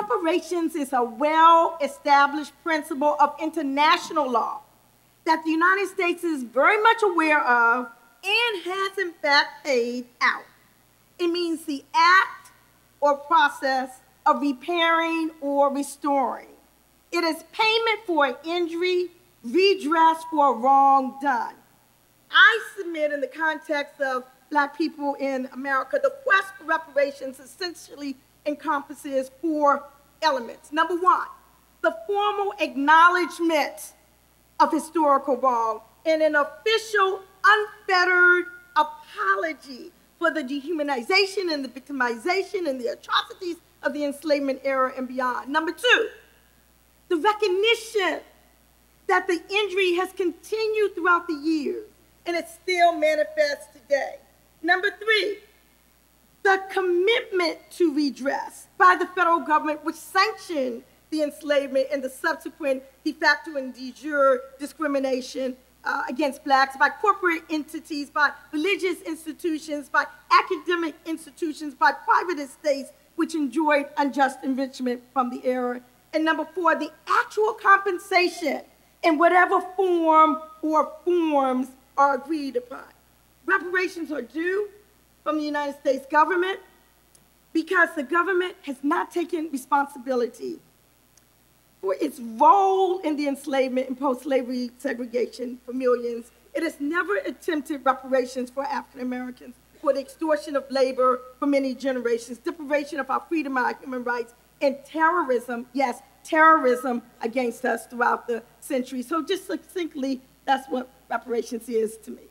Reparations is a well established principle of international law that the United States is very much aware of and has in fact paid out. It means the act or process of repairing or restoring. It is payment for an injury, redress for a wrong done. I submit in the context of black people in America, the quest for reparations essentially encompasses four elements. Number one, the formal acknowledgement of historical wrong and an official, unfettered apology for the dehumanization and the victimization and the atrocities of the enslavement era and beyond. Number two, the recognition that the injury has continued throughout the years and it still manifests today. Number three, the commitment to redress by the federal government, which sanctioned the enslavement and the subsequent de facto and de jure discrimination uh, against blacks by corporate entities, by religious institutions, by academic institutions, by private estates, which enjoyed unjust enrichment from the era. And number four, the actual compensation in whatever form or forms are agreed upon. Reparations are due from the United States government because the government has not taken responsibility for its role in the enslavement and post-slavery segregation for millions. It has never attempted reparations for African Americans for the extortion of labor for many generations, deprivation of our freedom our human rights, and terrorism, yes, terrorism against us throughout the century. So just succinctly, that's what reparations is to me.